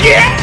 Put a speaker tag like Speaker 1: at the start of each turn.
Speaker 1: get